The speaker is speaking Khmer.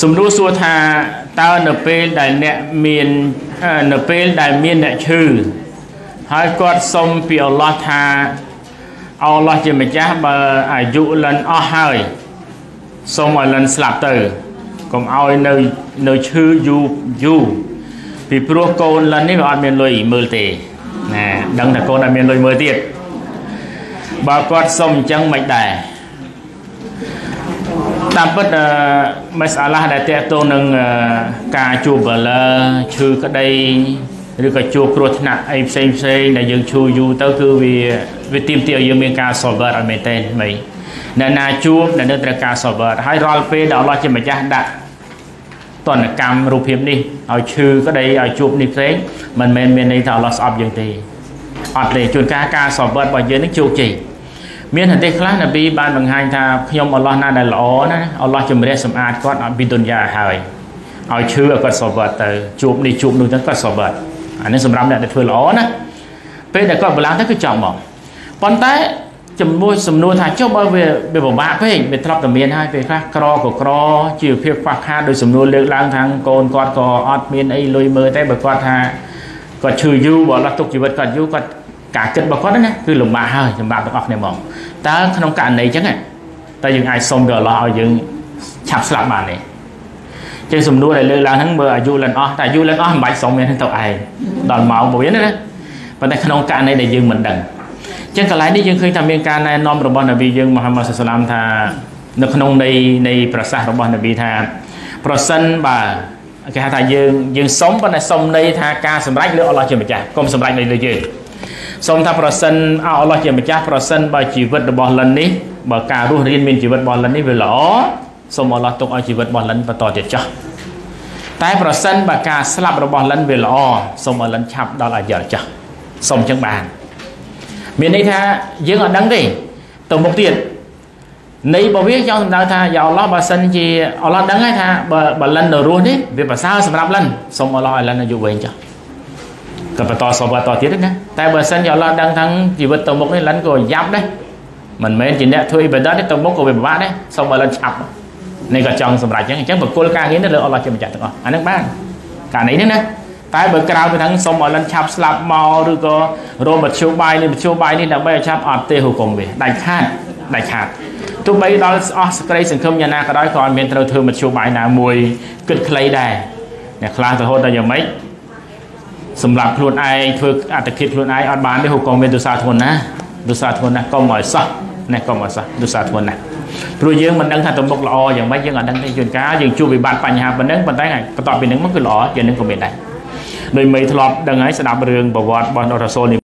សំណួរសួរថាតើនៅពេលដែលអ្នកមាននៅពេលដែលមានអ្នកឈឺហើយគាត់សុំពីអល់ឡោះថាអល់ឡោះជាម្ចាស់បើអាយុលិនអស់ហើយសុំឲ្យលិនស្លាប់ទៅកុំឲ្យនៅនៅឈឺយូរយូរពីព្រោះកូនលិននេះវាអត់មានលុយមើលទេណាដឹងថាកូនអត់មានលុយមើលទៀតបើគាត់សុំអញ្ចឹងមិនដែរ តាមពិតមេសាឡាដែលតេតទៅនឹងការជួបបលើឈឺក្តីឬក៏ជួបគ្រោះថ្នាក់អីផ្សេងផ្សេងដែលយើងឈឺយូរទៅគឺវាវាទាមទារឲ្យយើងមានការសវរឲ្យមែនទេមិញអ្នកណាជួបដែលនៅត្រូវការសវរហើយរាល់ពេលដែលអល់ឡោះជាម្ចាស់ដាក់តនកម្មរូបភាពនេះឲ្យឈឺក្តីឲ្យជួបនេះផ្សេងមិនមែនមានន័យថាអល់ឡោះស្អប់យើងទេអត់ទេជួនកាលការសវររបស់យើងនឹងជោគជ័យ មានហេតុខ្លះនប៊ីបានបង្ហាញថាខ្ញុំអល់ឡោះណាដែលល្អណាអល់ឡោះជំរះសម្អាតគាត់ឲ្យពីទុនយ៉ាហើយឲ្យឈឺឲ្យគាត់សវត្តទៅជួបនេះជួបនោះទៅគាត់សវត្តអានេះសម្រាប់អ្នកដែលធ្វើល្អណាពេលដែលគាត់បឡើងទៅគឺចង់មកប៉ុន្តែចំនួនសំណួរថាចុះបើវាវាពិបាកពេកវាធ្លាប់តែមានហើយពេលខ្លះក្រក៏ក្រជីវភាពខ្វះខាតដោយសំណួរលើកឡើងថាកូនគាត់ក៏អត់មានអីលុយមើលទេបើគាត់ថាគាត់ឈឺយូរបើអល់ឡោះទុកជីវិតគាត់យូរគាត់ ការគិតរបស់គាត់ណាគឺលំបាកហើយសម្រាប់ទាំងអស់គ្នាហ្មងតើក្នុងករណីអញ្ចឹងតើយើងអាចសុំទៅអល់ឡោះឲ្យយើងឆាប់ស្លាប់បានទេជាសំណួរដែលលើកឡើងហ្នឹងមើលអាយុលិនអស់តែអាយុលិនអស់មិនបាច់សុំមានទៅឯងដល់ម៉ោងមួយណាប៉ុន្តែក្នុងករណីដែលយើងមិនដឹងអញ្ចឹងកន្លែងនេះយើងឃើញថាមានការណែនាំរបស់នប៊ីយើងមូហាម៉ាត់សាឡាមថានៅក្នុងនៃនៃប្រសាសន៍របស់នប៊ីថាប្រសិនបើគេហៅថាយើងយើងសុំប៉ុន្តែសុំន័យថាការសម្រេចលើអល់ឡោះជាម្ចាស់កុំសម្រេចលើយើង សូមថាប្រសិនអល់ឡោះជាម្ចាស់ប្រសិនបើជីវិតរបស់លិននេះបើការរស់រៀនមានជីវិតរបស់លិននេះវាល្អសូមអល់ឡោះទុកឲ្យជីវិតរបស់លិនបន្តទៀតចោះតែប្រសិនបើការស្លាប់របស់លិនវាល្អសូមឲ្យលិនឆាប់ដល់អាយុចោះសូមចឹងបានមានន័យថាយើងអត់ដឹងទេទៅមុខទៀតនៃរបស់វាចង់សម្ដៅថាយ៉ាអល់ឡោះបើសិនជាអល់ឡោះដឹងហើយថាបើបើលិននៅរស់នេះវាប្រសើរសម្រាប់លិនសូមអល់ឡោះឲ្យលិនអាយុវែងចោះ ក៏បន្តសវតទៀតណាតែបើសិនជាអល់ឡោះដឹងថាជីវិតទៅមុខនេះលិនក៏យ៉ាប់ដែរមិនមែនជាអ្នកធ្វើអ៊ីបាដាតទេទៅមុខក៏វាពិបាកដែរសូមឲ្យលិនឆាប់នេះក៏ចង់សម្រេចចឹងអញ្ចឹងបកគលការងារទៅលើអល់ឡោះជាម្ចាស់ទាំងអស់អានឹងបានការនេះណាតែបើក្រៅពីហ្នឹងសូមឲ្យលិនឆាប់ស្លាប់មកឬក៏រោមមធ្យោបាយនេះមធ្យោបាយនេះដើម្បីឲ្យឆាប់អត់ទេហុគមវាដាច់ខាតដាច់ខាតទោះបីដល់អស់សក្តិសង្ឃឹមយ៉ាងណាក៏ដោយក៏អត់មានត្រូវធ្វើមធ្យោបាយណាមួយគិតខ្លីដែរអ្នកខ្លះទៅហូតដល់យ៉ាងម៉េច សម្រាប់ខ្លួនឯងធ្វើអត្តកិច្ចខ្លួនឯងអត់បានទេហូកុំមានទោសាធ្ងន់ណាទោសាធ្ងន់ណាកុំឲ្យសោះណាកុំឲ្យសោះទោសាធ្ងន់ណាព្រោះយើងមិនដឹងថាទំនុកល្អយ៉ាងម៉េចយើងអត់ដឹងទេជួនកាលយើងជួបវិបត្តិបញ្ហាប៉ុណ្ណឹងប៉ុន្តែបន្ទាប់ពីហ្នឹងមកគឺល្អយ៉ាងហ្នឹងក៏មានដែរដោយមីធ្លាប់ដឹងហើយស្ដាប់រឿងប្រវត្តិរបស់រ៉ាសូល